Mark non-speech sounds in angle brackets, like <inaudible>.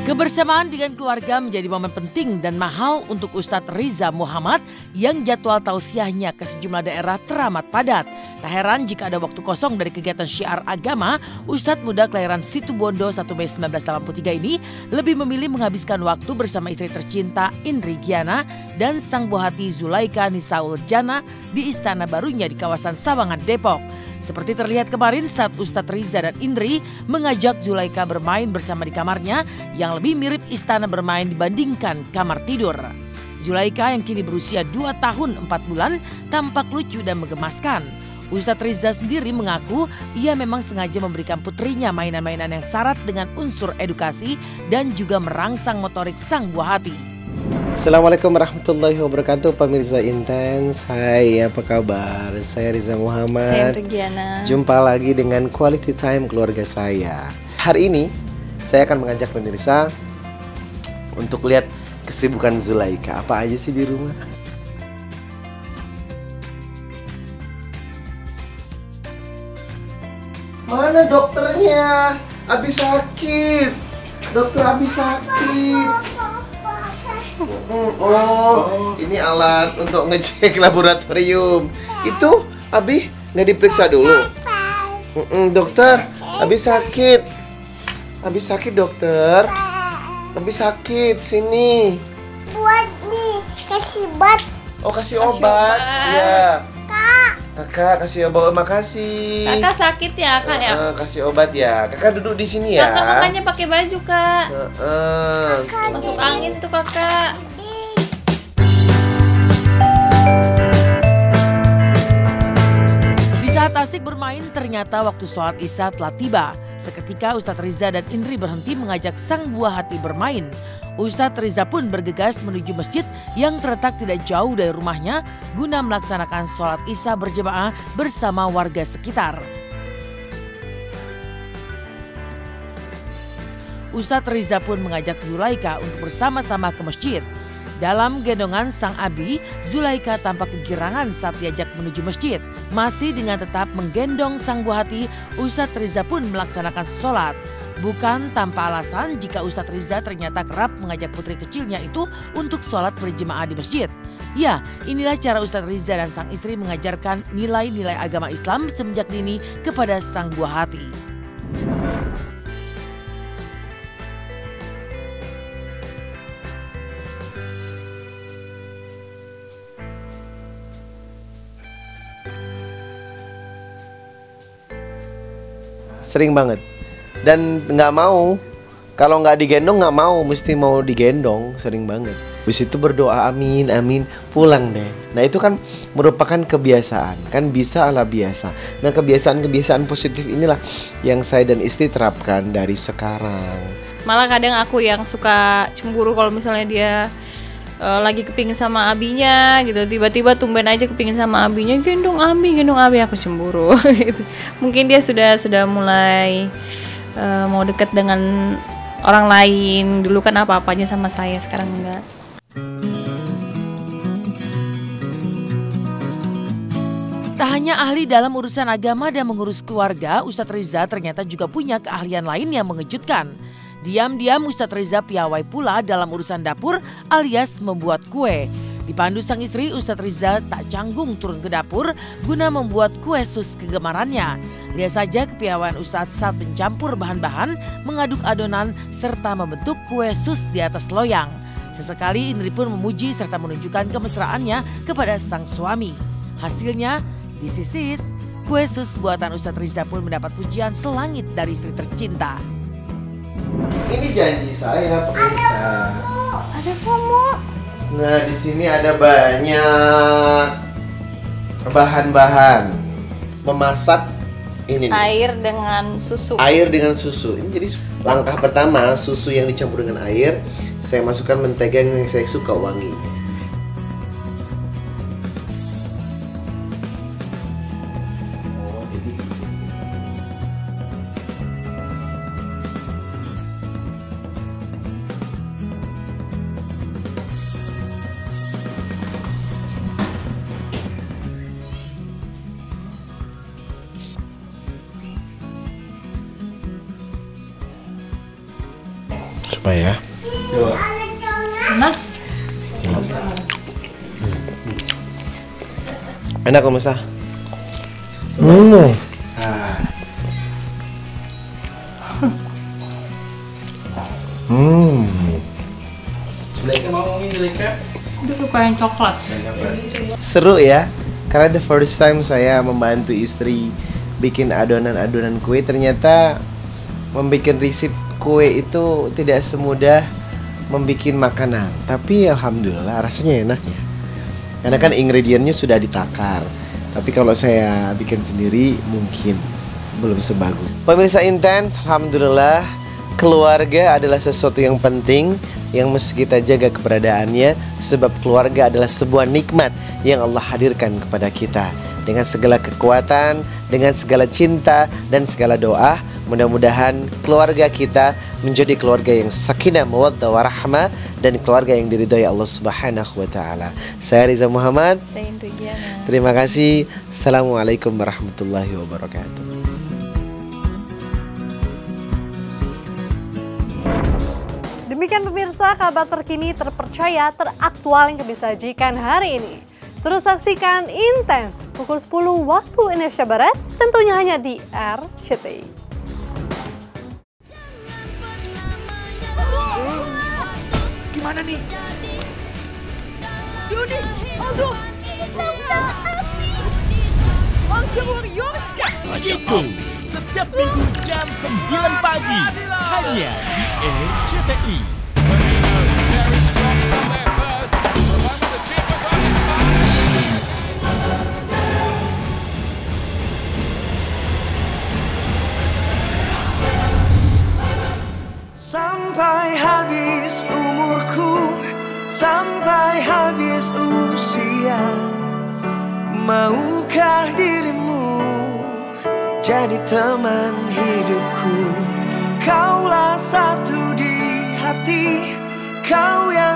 Kebersamaan dengan keluarga menjadi momen penting dan mahal untuk Ustadz Riza Muhammad yang jadwal tausiahnya ke sejumlah daerah teramat padat. Tak heran jika ada waktu kosong dari kegiatan syiar agama, Ustadz muda kelahiran Situbondo 1 Mei 1983 ini lebih memilih menghabiskan waktu bersama istri tercinta Indri Giana dan sang buah hati Zulaika Nisaul Jana di istana barunya di kawasan Sawangan, Depok. Seperti terlihat kemarin saat Ustadz Riza dan Indri mengajak Zulaika bermain bersama di kamarnya yang lebih mirip istana bermain dibandingkan kamar tidur. Zulaika yang kini berusia 2 tahun 4 bulan tampak lucu dan menggemaskan. Ustadz Riza sendiri mengaku ia memang sengaja memberikan putrinya mainan-mainan yang syarat dengan unsur edukasi dan juga merangsang motorik sang buah hati. Assalamualaikum warahmatullahi wabarakatuh Pemirsa Intens. Hai apa kabar? Saya Riza Muhammad. Saya Regiana Jumpa lagi dengan quality time keluarga saya. Hari ini saya akan mengajak pemirsa Untuk lihat kesibukan Zulaika. Apa aja sih di rumah? Mana dokternya? Abis sakit. Dokter abis sakit Oh, ini alat untuk ngecek laboratorium. Itu Abi nggak diperiksa dulu? dokter, Abi sakit. Abi sakit dokter. Abi sakit sini. Buat nih kasih obat. Oh kasih obat, ya. Kak. Kakak kasih obat, makasih. Kakak sakit ya kak ya? Uh, kasih obat ya. Kakak duduk di sini ya. Kakak makanya pakai baju kak. Uh, uh. Masuk angin tuh kakak. Di saat asik bermain, ternyata waktu sholat isya telah tiba. Seketika Ustadz Riza dan Indri berhenti mengajak sang buah hati bermain. Ustadz Riza pun bergegas menuju masjid yang terletak tidak jauh dari rumahnya guna melaksanakan sholat isya berjemaah bersama warga sekitar. Ustadz Riza pun mengajak Zulaika untuk bersama-sama ke masjid. Dalam gendongan sang abi, Zulaika tampak kegirangan saat diajak menuju masjid. Masih dengan tetap menggendong sang buah hati, Ustadz Riza pun melaksanakan sholat. Bukan tanpa alasan jika Ustadz Riza ternyata kerap mengajak putri kecilnya itu untuk sholat berjemaah di masjid. Ya, inilah cara Ustadz Riza dan sang istri mengajarkan nilai-nilai agama Islam semenjak dini kepada sang buah hati. Sering banget. Dan nggak mau. Kalau nggak digendong nggak mau, mesti mau digendong. Sering banget. Habis itu berdoa amin, amin, pulang deh. Nah itu kan merupakan kebiasaan, kan bisa ala biasa. Nah kebiasaan-kebiasaan positif inilah yang saya dan istri terapkan dari sekarang. Malah kadang aku yang suka cemburu kalau misalnya dia uh, lagi kepingin sama abinya gitu. Tiba-tiba tumben aja kepingin sama abinya gendong abi gendong abi. Aku cemburu. <laughs> Gitu. mungkin dia sudah sudah mulai uh, mau deket dengan orang lain. Dulu kan apa-apanya sama saya sekarang enggak. Tak hanya ahli dalam urusan agama dan mengurus keluarga, Ustadz Riza ternyata juga punya keahlian lain yang mengejutkan. Diam-diam Ustadz Reza piawai pula dalam urusan dapur alias membuat kue. Dipandu sang istri, Ustadz Riza tak canggung turun ke dapur guna membuat kue sus kegemarannya. Lihat saja kepiawaian Ustadz saat mencampur bahan-bahan, mengaduk adonan, serta membentuk kue sus di atas loyang. Sesekali Indri pun memuji serta menunjukkan kemesraannya kepada sang suami. Hasilnya, disisit, kue sus buatan Ustadz Riza pun mendapat pujian selangit dari istri tercinta. Ini janji saya, pemirsa. Ada kamu. Nah, di sini ada banyak bahan-bahan memasak ini nih. air dengan susu Air dengan susu. Ini jadi langkah pertama susu yang dicampur dengan air. Saya masukkan mentega yang saya suka wangi. Coba ya. Panas. Enak kok Musa. Hmm. Hmm. Itu suka yang coklat. Seru ya. Karena the first time saya membantu istri bikin adonan-adonan kue ternyata membuat resep kue itu tidak semudah membuat makanan. Tapi alhamdulillah rasanya enak ya. Karena kan ingredientnya sudah ditakar. Tapi kalau saya bikin sendiri mungkin belum sebagus. Pemirsa intens, alhamdulillah keluarga adalah sesuatu yang penting yang mesti kita jaga keberadaannya sebab keluarga adalah sebuah nikmat yang Allah hadirkan kepada kita dengan segala kekuatan, dengan segala cinta dan segala doa. Mudah-mudahan keluarga kita menjadi keluarga yang sakinah, mawaddah, warahmah dan keluarga yang diridhoi Allah Subhanahu wa taala. Saya Riza Muhammad. Saya Indriana. Terima kasih. Assalamualaikum warahmatullahi wabarakatuh. Demikian pemirsa kabar terkini terpercaya teraktual yang kami sajikan hari ini. Terus saksikan Intens pukul 10 waktu Indonesia Barat tentunya hanya di RCTI. Gimana nih? Itu setiap minggu jam 9 pagi hanya di RCTI. Sampai habis umurku Sampai habis usia. Maukah dirimu Jadi teman hidupku? Kaulah satu di hati Kau yang